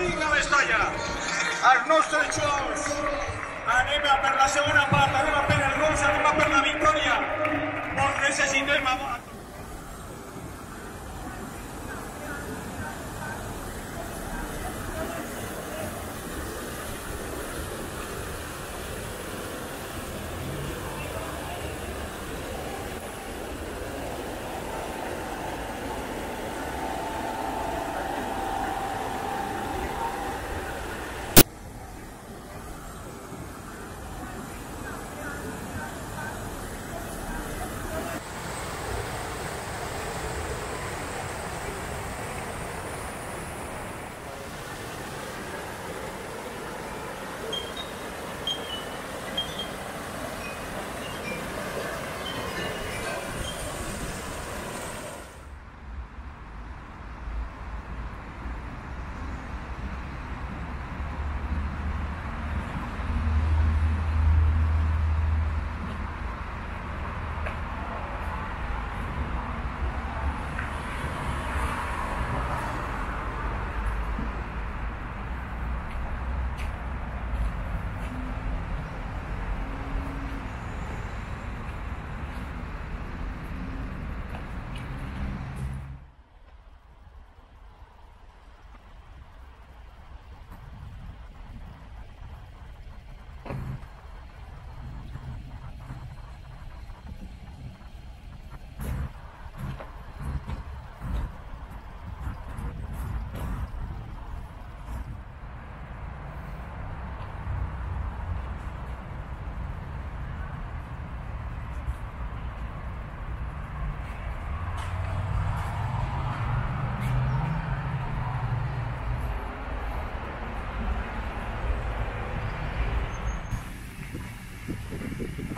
vinga Mestalla. Els nostres jocs. Anem a per la segona part, anem a per el gol, anem a per la victòria. Molt necessitem a...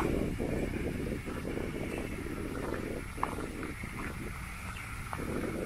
Thank you.